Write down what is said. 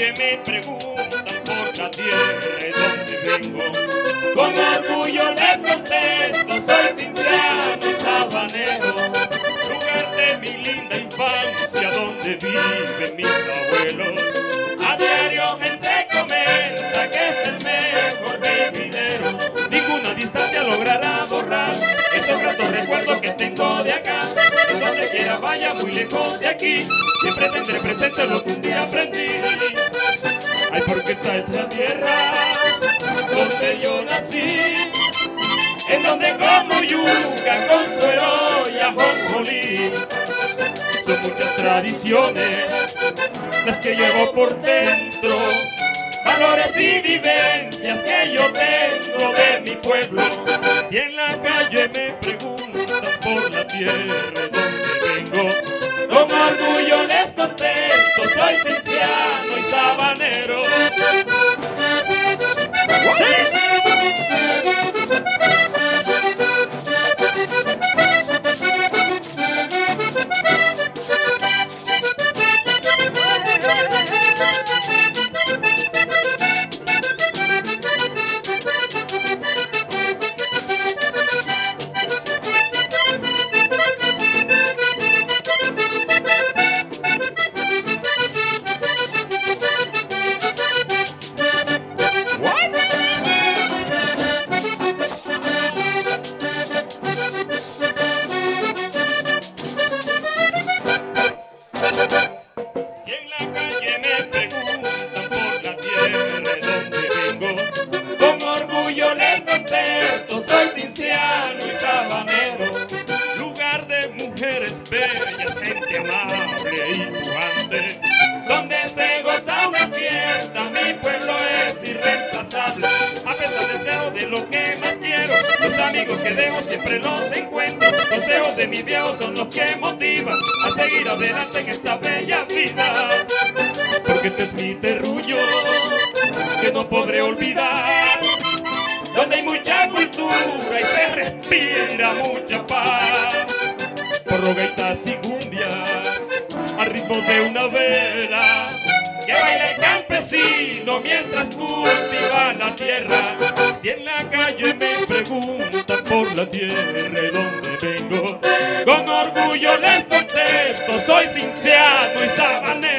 calle me preguntan por la tierra de donde vengo. Con orgullo les contesto, soy cinciano y sabanero, lugar de mi linda infancia donde viven mis abuelos. A diario gente comenta que es el mejor vividero, ninguna distancia logrará borrar esos gratos recuerdos que tengo de acá. Donde quiera vaya muy lejos de aquí, siempre tendré presente lo que un día aprendí. Esta es la tierra donde yo nací, en donde como yuca, consuelo y ajonjolí. Son muchas tradiciones las que llevo por dentro, valores y vivencias que yo tengo de mi pueblo. Si en la calle me preguntan por la tierra lo que más quiero, los amigos que dejo siempre los encuentro, los deseos de mi viejo son los que motivan a seguir adelante en esta bella vida, porque este es mi terruño que no podré olvidar, donde hay mucha cultura y se respira mucha paz, por rogaitas y cumbias, al ritmo de una vela, que baila el campesino mientras cultiva la tierra, si en la calle me preguntan por la tierra de donde vengo, con orgullo les contesto, soy cinciano y sabe